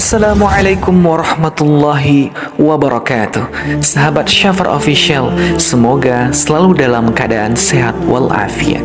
Assalamualaikum warahmatullahi wabarakatuh. Sahabat Syafar Official Semoga selalu dalam keadaan sehat walafiat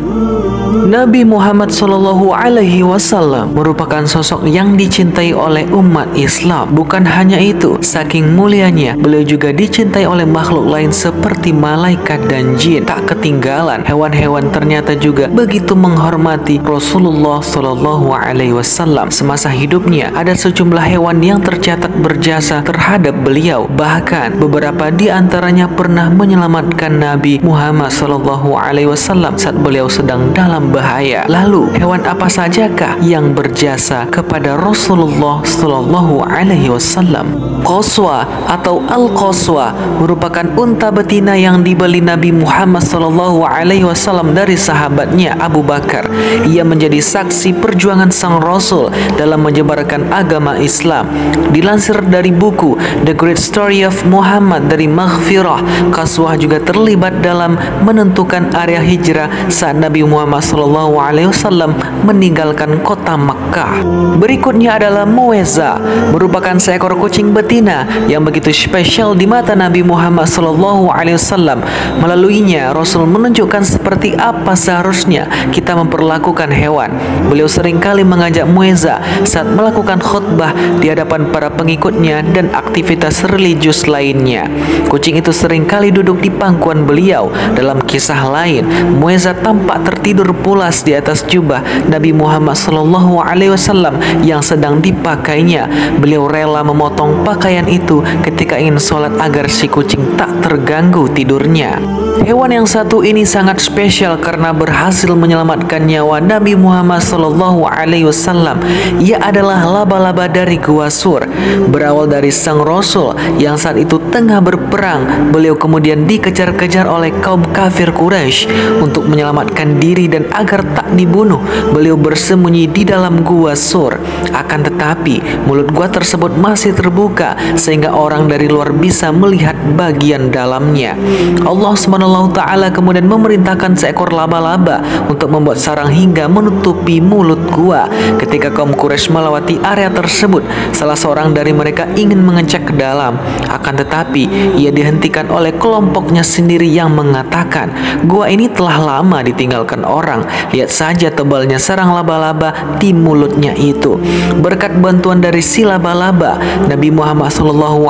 Nabi Muhammad Shallallahu Alaihi Wasallam merupakan sosok yang dicintai oleh umat Islam. Bukan hanya itu, saking mulianya beliau juga dicintai oleh makhluk lain seperti malaikat dan jin. Tak ketinggalan, hewan-hewan ternyata juga begitu menghormati Rasulullah Shallallahu Alaihi Wasallam. Semasa hidupnya ada sejumlah hewan yang tercatat berjasa terhadap beliau. Bahkan beberapa di antaranya pernah menyelamatkan Nabi Muhammad Shallallahu Alaihi Wasallam saat beliau sedang dalam bahaya. Lalu hewan apa sajakah yang berjasa kepada Rasulullah Shallallahu Alaihi Wasallam? Qaswa atau al-qaswa merupakan unta betina yang dibeli Nabi Muhammad Shallallahu Alaihi Wasallam dari sahabatnya Abu Bakar. Ia menjadi saksi perjuangan sang Rasul dalam menyebarkan agama Islam. Dilansir dari buku The Great Story of Muhammad dari Maghfirah, Qaswah juga terlibat dalam menentukan area hijrah saat Nabi Muhammad Shallallahu Alaihi Wasallam meninggalkan kota Makkah. Berikutnya adalah Mueza, merupakan seekor kucing betina yang begitu spesial di mata Nabi Muhammad Shallallahu Alaihi Wasallam. Melaluinya Rasul menunjukkan seperti apa seharusnya kita memperlakukan hewan. Beliau sering kali mengajak Mueza saat melakukan khutbah di hadapan para pengikutnya dan aktivitas religius lainnya. Kucing itu sering kali duduk di pangkuan beliau. Dalam kisah lain, Mueza tampak tertidur pulas di atas jubah Nabi Muhammad Shallallahu Alaihi Wasallam yang sedang dipakainya. Beliau rela memotong pakaian itu ketika ingin sholat agar si kucing tak terganggu tidurnya. Hewan yang satu ini sangat spesial karena berhasil menyelamatkan nyawa Nabi Muhammad Shallallahu Alaihi Wasallam. Ia adalah laba-laba dari Gua Sur. Berawal dari sang Rasul yang saat itu tengah berperang, beliau kemudian dikejar-kejar oleh kaum kafir Quraisy untuk menyelamatkan diri dan tak dibunuh. Beliau bersembunyi di dalam Gua Sur. Akan tetapi, mulut gua tersebut masih terbuka sehingga orang dari luar bisa melihat bagian dalamnya. Allah SWT kemudian memerintahkan seekor laba-laba untuk membuat sarang hingga menutupi mulut gua. Ketika kaum Quraisy melewati area tersebut, salah seorang dari mereka ingin mengecek ke dalam. Akan tetapi, ia dihentikan oleh kelompoknya sendiri yang mengatakan, gua ini telah lama ditinggalkan orang. Lihat saja tebalnya sarang laba-laba di mulutnya itu. Berkat bantuan dari si laba-laba, Nabi Muhammad SAW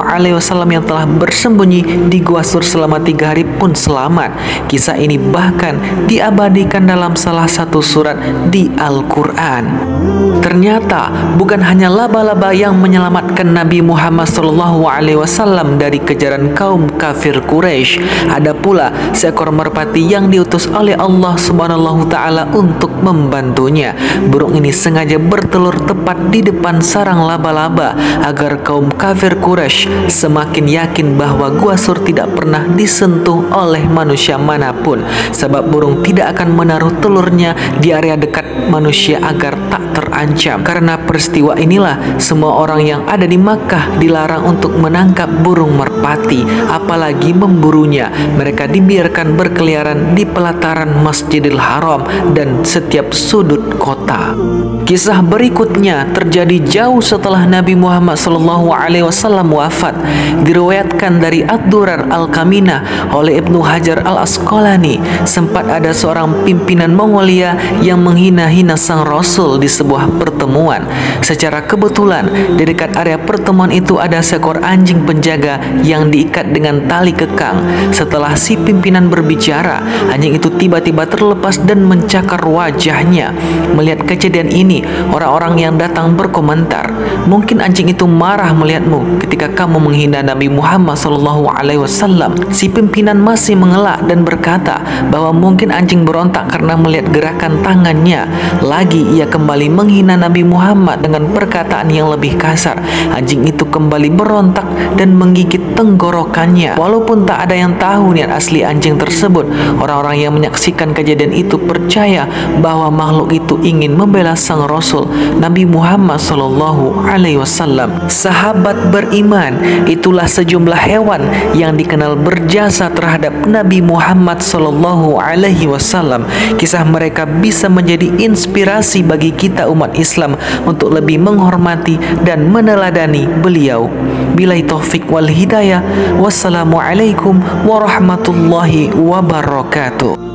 yang telah bersembunyi di Gua Sur selama tiga hari pun selamat. Kisah ini bahkan diabadikan dalam salah satu surat di Al-Quran. Ternyata bukan hanya laba-laba yang menyelamatkan Nabi Muhammad SAW dari kejaran kaum kafir Quraisy, ada pula seekor merpati yang diutus oleh Allah Subhanahu Taala untuk membantunya. Burung ini sengaja bertelur tepat di depan sarang laba-laba agar kaum kafir Quraisy semakin yakin bahwa Gua Sur tidak pernah disentuh oleh manusia mana pun sebab burung tidak akan menaruh telurnya di area dekat manusia agar tak terancam. Karena peristiwa inilah semua orang yang ada di Makkah dilarang untuk menangkap burung merpati apalagi memburunya. Mereka dibiarkan berkeliaran di pelataran Masjidil Haram dan setiap sudut kota. Kisah berikutnya terjadi jauh setelah Nabi Muhammad SAW wafat. Diriwayatkan dari Ad-Durar Al-Kamina oleh Ibnu Hajar Al-Asqalani, sempat ada seorang pimpinan Mongolia yang menghina-hina sang Rasul di sebuah pertemuan. Secara kebetulan, di dekat area pertemuan itu ada seekor anjing penjaga yang diikat dengan tali kekang. Setelah si pimpinan berbicara, anjing itu tiba-tiba terlepas dan mencakar wajahnya. Melihat kejadian ini, orang-orang yang datang berkomentar, mungkin anjing itu marah melihatmu ketika kamu menghina Nabi Muhammad SAW. Si pimpinan masih mengelak dan berkata bahwa mungkin anjing berontak karena melihat gerakan tangannya. Lagi ia kembali menghina Nabi Muhammad dengan perkataan yang lebih kasar. Anjing itu kembali berontak dan menggigit tenggorokannya. Walaupun tak ada yang tahu niat asli anjing tersebut, orang-orang yang menyaksikan kejadian itu percaya percaya bahwa makhluk itu ingin membela sang Rasul Nabi Muhammad Sallallahu Alaihi Wasallam. Sahabat beriman itulah sejumlah hewan yang dikenal berjasa terhadap Nabi Muhammad Sallallahu Alaihi Wasallam. Kisah mereka bisa menjadi inspirasi bagi kita umat Islam untuk lebih menghormati dan meneladani beliau. Bila taufik wal hidayah. Wassalamualaikum warahmatullahi wabarakatuh.